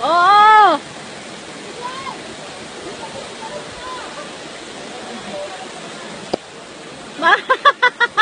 おー Bye.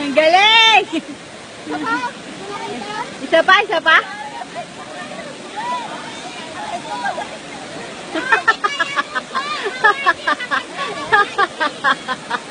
Ang galing! Isa pa, isa pa? Ha ha ha ha ha ha ha ha ha